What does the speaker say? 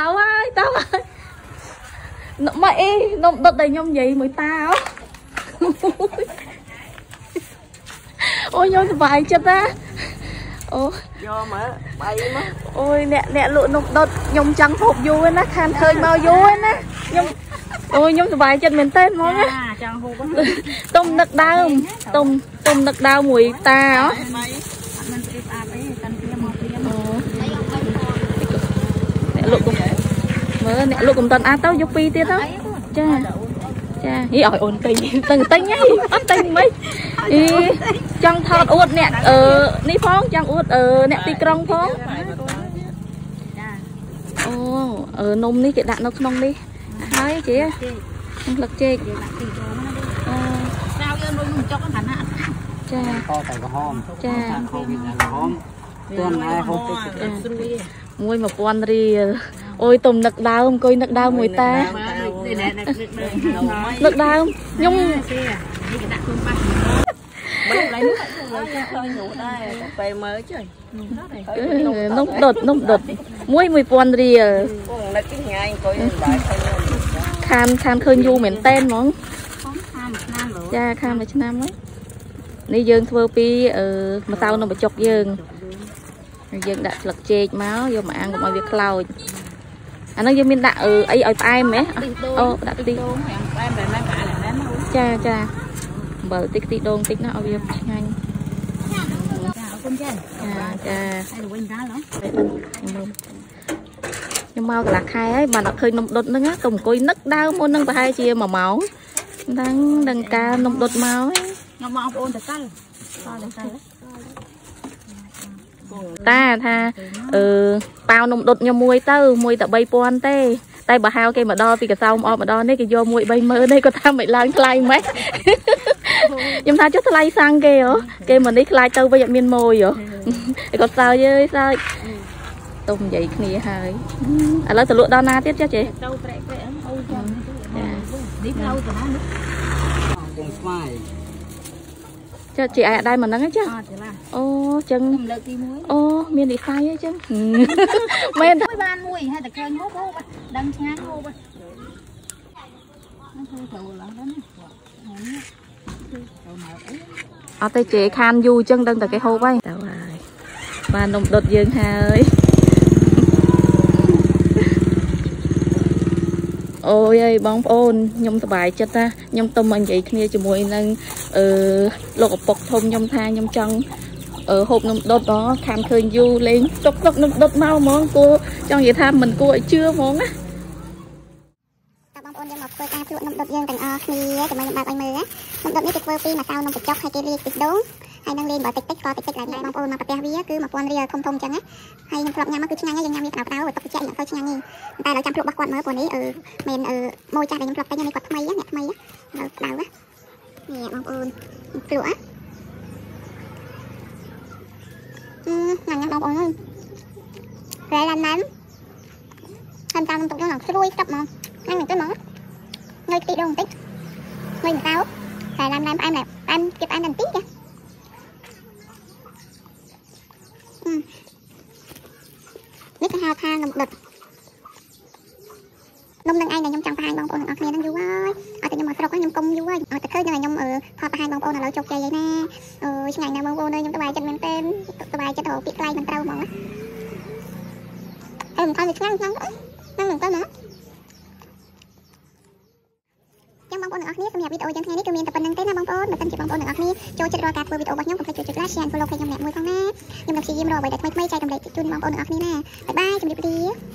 ទៅហើយទៅហើយនំមកអីនំដុតតែខ្ញុំនិយាយមួយតាអូអូខ្ញុំសប្បាយចិត្តណាអូយកមើលបាយមកអូយអ្នកអ្នកលក់នំដុតខ្ញុំចង់ហូបយូរណាខានឃើញមកយូរណាខ្ញុំអូយខ្ញុំសប្បាយចិត្តមែនតើហ្មងណាចាចង់ហូបទុំនឹកដើមទុំទុំនឹកដើមមួយតាហ៎អត់មិនស្អីស្អាតអីតាន់ព្រាមកព្រាអូអ្នកលក់កុំ មើលអ្នកលក់កុំតាន់អាទៅយកពីរទៀតទៅចាចាហីឲ្យអូនទិញទៅទិញហីអត់ទិញមិនអីចង់ថតអួតអ្នកអឺនេះផងចង់អួតអឺអ្នកទីក្រុងផងចាអូអឺនំនេះគេដាក់នៅក្នុងនេះហើយជេចេកក្នុងផ្លឹកចេកយើងដាក់ទីចូលណាអូស្រាវយើងដូចចុកហ្នឹងណាចាខតែក្រហមចាខោវាក្រហមទន់ហើយហូបតិចតិចស្រួយមួយ1000រៀល អូយទុំនឹកដើមអង្គុយនឹកដើមមួយតាបាទនេះណែដឹកដឹកដឹកនឹកដើមខ្ញុំទេនេះគេដាក់ខ្លួនប៉ះមិនឡើយនោះលើចាស់ទៅញូដែរពេលមើលចុយនោះដល់ហើយអឺនំដុតនំដុតមួយ1000រៀលពងនឹកញ៉ាយអង្គុយបាយឃើញខានខានឃើញយូរមែនតែនហ្មងខំខាមឆ្នាំលោចាខានមួយឆ្នាំហើយនេះយើងធ្វើពីអឺម្សៅនំបញ្ចុកយើងយើងដាក់ស្លឹកចេកមកយកមកអាំងកុំឲ្យវាខ្លោច អាហ្នឹងយើងមានដាក់អឺអីឲ្យផ្អែមហ៎អូដាក់ខ្ទិះដូងយ៉ាងបែបបែបបែបកាលមែនណាចាចាអំបិលតិចខ្ទិះដូងតិចណាឲ្យវាឆ្ងាញ់ចាអរគុណចាចាចាហើយវិញដល់ហ៎ខ្ញុំខ្ញុំមកកន្លះខែហើយបានអត់ឃើញនំដុតហ្នឹងណាក៏អង្គុយនឹកដើមមុនហ្នឹងប្រហែលជាមួយម៉ោងដឹងដឹងការនំដុតមកហើយខ្ញុំមកបងប្អូនទៅកាល់តទៅកាល់ តាថាអឺប៉ាវនំដុតខ្ញុំមួយទៅមួយតែ3000ទេតែបើហៅគេមកដល់ពីកសោមអបមកដល់នេះគេយកមួយ30000ទេគាត់ថាមិនឡើងថ្លៃម៉េចខ្ញុំថាចុះថ្លៃសាំងគេហ៎គេមកនេះខ្លាចទៅវិញអត់មានម៉ួយហ៎គាត់សើចអើយសើចទុំនិយាយគ្នាហើយឥឡូវទៅលក់ដល់ណាទៀតចាចេទៅត្រែកត្រែកអូចាំចានេះផ្លូវទៅណានេះពងស្វាយ ចា chị ai đây mà nắng ấy chứ អត់ទេឡា ô chân ខ្ញុំលើកទី1 ô miền đi sai ấy chứ men មួយបានមួយហើយតែឃើញហូបហូបដឹងឆ្ងាញ់ហូបហ្នឹងធ្វើត្រូវឡើងដល់នេះទៅមកអី ở tay chị khan du chân đơn từ cái hộp ấy đâu rồi và nồng đột dương hơi អូយអើយបងប្អូនខ្ញុំសប្បាយចិត្តណាខ្ញុំទៅមកនិយាយគ្នាជាមួយនឹងអឺលោកឪពុកធំខ្ញុំថាខ្ញុំចង់អឺហូបនំដុតហ៎ខានឃើញយូរលេងទុកទុកនំដុតមកហ្មងគួរចង់និយាយថាមិនគួរឲ្យជឿហ្មងណាតើបងប្អូនយើងមកធ្វើការភ្លក់នំដុតយើងទាំងអស់គ្នាចាំខ្ញុំបើកឲ្យមើលណានំដុតនេះគេធ្វើពីម្សៅនំបញ្ចុកហើយគេលាយទឹកដូង ហើយនឹងលេងបើតិចតិចក៏តិចតិចឡើងដែរបងប្អូនមកប្រទេសវាគឺ1000រៀលធំធំអញ្ចឹងណាហើយខ្ញុំធ្លាប់ញ៉ាំមកគឺឆ្ងាញ់ហើយយើងញ៉ាំវាក្តៅក្តៅទឹកត្រជាក់យ៉ាងទៅឆ្ងាញ់នេះតែដល់ចាំភ្លក់របស់គាត់មើលព្រោះនេះអឺមិនអឺម៉ូចាស់ដែលខ្ញុំធ្លាប់តែញ៉ាំនេះគាត់ថ្មីអ្នកថ្មីណាក្តៅណានេះបងប្អូនភ្លក់ណាអឺញ៉ាំបងប្អូនអើយរ៉ែឡានណាំតាមតាមទុកយកឡើងស្រួយទឹកហ្មងញ៉ាំមែនទេហ្មងងើយទីដងបន្តិចងើយមកតោតែឡានណាំផ្អែមផ្អែមគេផ្អែមដល់ទីចា này nhung trong tay bông bông ở kia nó vui ở tại nhưng mà sọc á nhung công vui ở tại khơi như là nhung ở thọ tay bông bông là lỡ chọc chơi vậy nè ừ ngày nào bông bông đây nhung tụi bài chân mình tên tụi bài chân thổ bị clay mình trâu mong á em coi được ngăn ngăn ngăn đừng tới nữa ចឹងបងប្អូនទាំងអ ស់គ្នាសម្រាប់វីដេអូយើងថ្ងៃនេះគឺមានតែប៉ុណ្្នឹងទេណាបងប្អូនបើសិនជាបងប្អូនទាំងអស់គ្នាចូលចិត្តរាល់ការធ្វើវីដេអូរបស់ខ្ញុំកុំភ្លេចជួយចុច like share and follow ខ្ញុំម្នាក់មួយផងណាខ្ញុំនឹងព្យាយាមរកអ្វីដែលថ្មីៗចែករំលែកជូនបងប្អូនទាំងអស់គ្នាណាបាយបាយជម្រាបលា